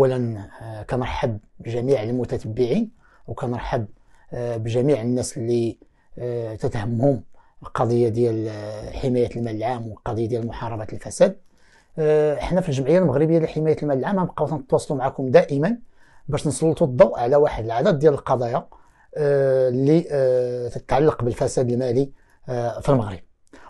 اولا آه، كنرحب بجميع المتتبعين وكنرحب آه، بجميع الناس اللي آه، تتهمهم القضية ديال حماية المال العام والقضية ديال محاربة الفساد. إحنا في الجمعية المغربية لحماية المال العام غنبقاو نتواصلوا معكم دائما باش نسلطوا الضوء على واحد العدد ديال القضايا اللي تتعلق بالفساد المالي في المغرب.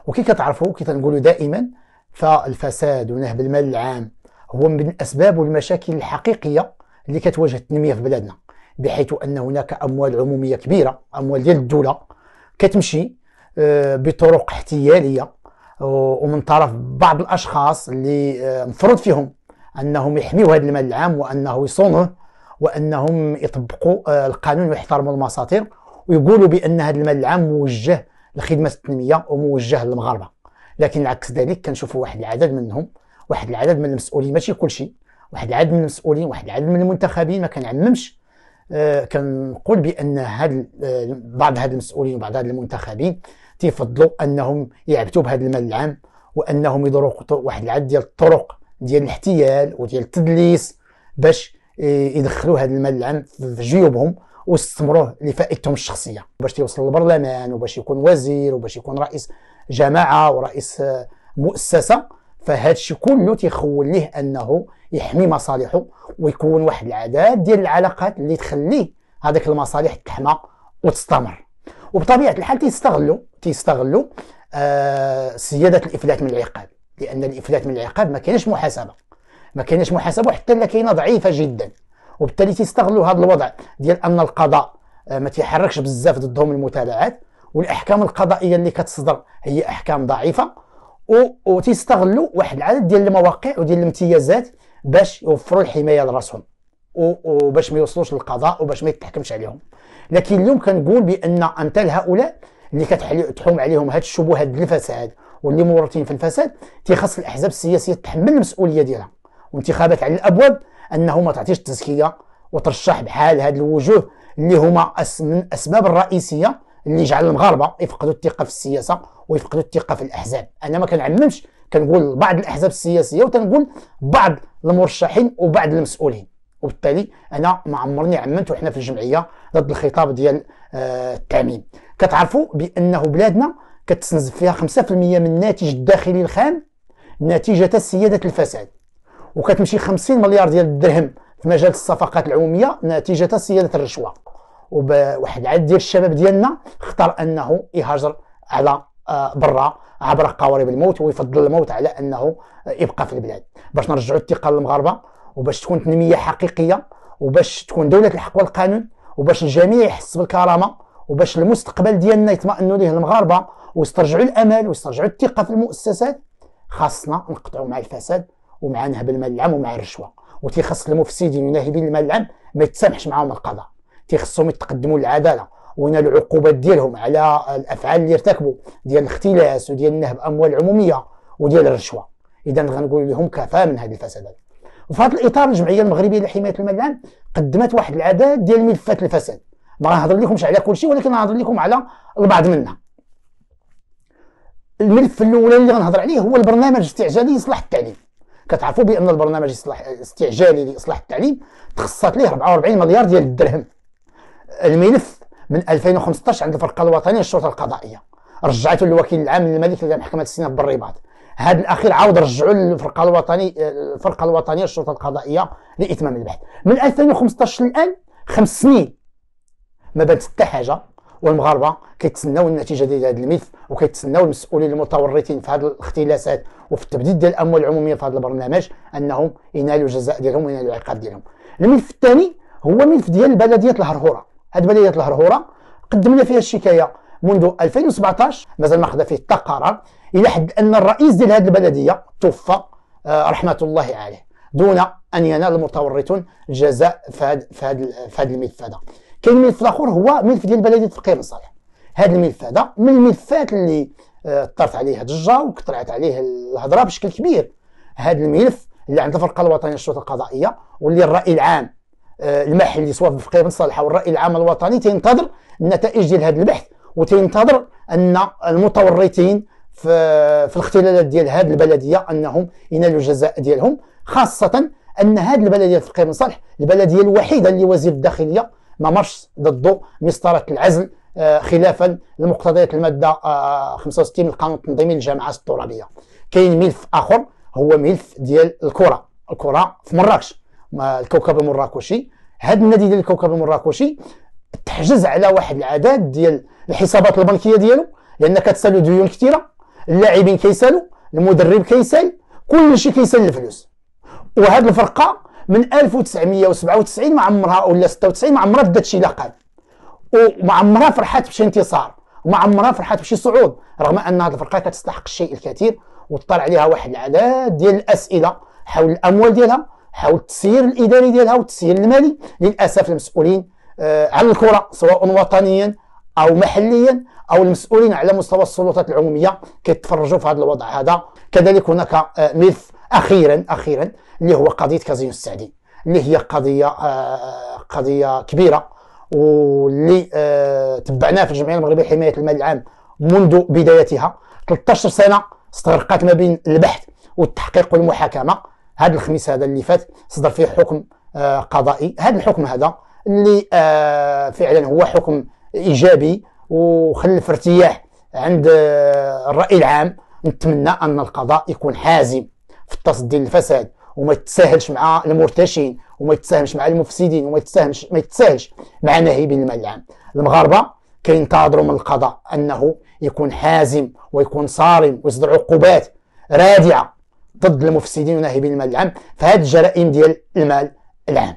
وكي كتعرفوا كي تنقولوا دائما فالفساد ونهب المال العام هو من الاسباب والمشاكل الحقيقية اللي كتواجه التنمية في بلادنا بحيث أن هناك أموال عمومية كبيرة أموال ديال الدولة كتمشي آه، بطرق احتيالية ومن طرف بعض الأشخاص اللي آه، مفروض فيهم أنهم يحميوا هذا المال العام وأنه يصونوه وأنهم يطبقوا آه، القانون ويحترموا المساطير ويقولوا بأن هذا المال العام موجه لخدمة التنمية وموجه للمغاربة. لكن عكس ذلك كنشوفوا واحد العدد منهم واحد العدد من المسؤولين ماشي كل شيء واحد العدد من المسؤولين واحد العدد من المنتخبين ما كنعممش. آه كنقول بأن هاد آه بعض هاد المسؤولين وبعض هاد المنتخبين تيفضلوا أنهم يعبتوا بهذا المال العام وأنهم يدوروا واحد العدد ديال الطرق ديال الاحتيال وديال التدليس باش آه، يدخلوا هذا المال العام في جيوبهم واستثمروه لفائدتهم الشخصية. باش توصل للبرلمان وباش يكون وزير وباش يكون رئيس جماعة ورئيس مؤسسة فهذا الشيء كله تيخول ليه أنه يحمي مصالحه ويكون واحد العدد ديال العلاقات اللي تخليه هذيك المصالح تحمى وتستمر. وبطبيعة الحال تيستغلوا تيستغلوا آه سيادة الإفلات من العقاب. لأن الإفلات من العقاب ما كاينش محاسبة. ما كاينش محاسبة حتى لا كاينة ضعيفة جدا. وبالتالي تيستغلوا هذا الوضع ديال أن القضاء آه ما تيحركش بزاف ضدهم المتابعات. والأحكام القضائية اللي كتصدر هي أحكام ضعيفة. وتيستغلوا واحد العدد ديال المواقع وديال الامتيازات باش يوفروا الحماية لراسهم وباش ما يوصلوش للقضاء وباش ما يتحكمش عليهم. لكن اليوم كنقول بأن أمثال هؤلاء اللي كتحوم عليهم هاد الشبهات الفساد واللي مورطين في الفساد تيخص الأحزاب السياسية تحمل المسؤولية ديالها. وانتخابات على الأبواب انه ما تعطيش التزكية وترشح بحال هاد الوجوه اللي هما من الاسباب الرئيسية اللي جعل المغاربة يفقدوا الثقة في السياسة ويفقدوا الثقة في الأحزاب. أنا ما كنعممش كنقول بعض الأحزاب السياسية وتنقول بعض المرشحين وبعض المسؤولين. وبالتالي أنا ما عمرني عممت وحنا في الجمعية ضد الخطاب ديال آه التعميم. كتعرفوا بأنه بلادنا كتستنزف فيها 5% من الناتج الداخلي الخام نتيجة سيادة الفساد. وكتمشي 50 مليار ديال الدرهم في مجال الصفقات العمومية نتيجة سيادة الرشوة. وواحد ديال الشباب ديالنا اختار أنه يهاجر على آه، برا عبر قوارب الموت ويفضل الموت على أنه يبقى في البلاد. باش نرجعوا الثقه للمغاربه وباش تكون تنمية حقيقية وباش تكون دولة الحق والقانون وباش الجميع يحس بالكرامة وباش المستقبل ديالنا يطمئنوا ليه المغاربة ويسترجعوا الأمل ويسترجعوا الثقة في المؤسسات خاصنا نقطعوا مع الفساد ومع نهب المال العام ومع الرشوة. وتيخص المفسدين والناهبين المال العام ما يتسامحش معاهم القضاء. تيخصهم يتقدموا للعدالة وينالوا العقوبات ديالهم على الأفعال اللي ارتكبوا ديال الاختلاس وديال نهب أموال عمومية وديال الرشوة. اذا غنقول لهم كفى من هذه الفسادات وفي هذا الإطار الجمعية المغربية لحماية المال العام قدمت واحد العدد ديال ملفات الفساد. ما غنهضر لكمش على كل شيء ولكن غنهضر لكم على البعض منها الملف الأولاني اللي غنهضر عليه هو البرنامج الاستعجالي لإصلاح التعليم. كتعرفوا بأن البرنامج الاستعجالي لإصلاح التعليم تخصصت ليه 44 مليار ديال الدرهم. الملف من 2015 عند الفرقه الوطنية للشرطة القضائية. رجعته للوكيل العام للملك لمحكمه السيناء بالرباط. هذا الأخير عاود رجعوا للفرقة الوطنية الفرقة الوطنية للشرطة القضائية لإتمام البحث. من 2015 الان خمس سنين ما بانت حتى حاجة والمغاربة كيتسناو النتيجة ديال هذا الملف وكيتسناو المسؤولين المتورطين في هذه الاختلاسات وفي التبديد ديال الأموال العمومية في هذا البرنامج أنهم ينالوا الجزاء ديالهم وينالوا العقاب ديالهم. الملف الثاني هو ملف ديال بلديه الهرهورة. هذه بلديه الهرهوره قدمنا فيها الشكاية منذ 2017 مازال ما خدا فيه حتى قرار إلى حد أن الرئيس ديال هذه البلدية توفى آه، رحمة الله عليه دون أن ينال المتورطون الجزاء في هذا في هذا في هذا الملف هذا كاين ملف الآخر هو ملف ديال بلدية بن صالح هذا الملف هذا من الملفات اللي آه، طرت عليه ضجه وكثرت عليه الهضرة بشكل كبير. هذا الملف اللي عند الفرقة الوطنية للشرطه القضائية واللي الرأي العام المحلي سواء في فقيه بن صالح والرأي العام الوطني تينتظر النتائج ديال هذا البحث وتينتظر أن المتورطين في في الاختلالات ديال هذه البلدية أنهم ينالوا الجزاء ديالهم خاصة أن هذه البلدية الفقيه بن صالح البلدية الوحيدة اللي وزير الداخلية ما مرش ضده مسطرة العزل آه، خلافا لمقتضيات المادة 65 من القانون التنظيمي للجامعات الترابية. كاين ملف آخر هو ملف ديال الكرة الكرة في مراكش. الكوكب المراكشي. هذا النادي ديال الكوكب المراكشي تحجز على واحد العدد ديال الحسابات البنكية ديالو لأن كتسالو ديون كثيره اللاعبين كيسالوا المدرب كيسال كل شيء كيسال الفلوس. وهذه الفرقة من 1997 ما عمرها ولا 96 ما عمرها دات شي لقب. وما عمرها فرحات بشي انتصار وما عمرها فرحات بشي صعود رغم أن هذه الفرقة كتستحق الشيء الكثير وطلع عليها واحد العدد ديال الأسئلة حول الأموال ديالها حول التسيير الإداري ديالها والتسيير المالي للأسف المسؤولين آه، عن الكرة سواء وطنيا أو محليا أو المسؤولين على مستوى السلطات العمومية كيتفرجوا في هذا الوضع هذا. كذلك هناك آه، ملف أخيرا أخيرا اللي هو قضية كازينو السعدي اللي هي قضية آه، قضية كبيرة واللي تبعناها في الجمعيه المغربيه لحمايه المال العام منذ بدايتها. 13 سنة استغرقت ما بين البحث والتحقيق والمحاكمة. هذا الخميس هذا اللي فات صدر فيه حكم قضائي. هذا الحكم هذا اللي آه فعلا هو حكم إيجابي وخلف ارتياح عند آه الرأي العام. نتمنى أن القضاء يكون حازم في التصدي للفساد وما يتساهلش مع المرتشين وما يتساهلش مع المفسدين وما يتساهلش ما يتساهلش مع ناهبين المال العام. المغاربة كينتظروا من القضاء أنه يكون حازم ويكون صارم ويصدر عقوبات رادعة ضد المفسدين وناهبين المال العام هذه الجرائم ديال المال العام.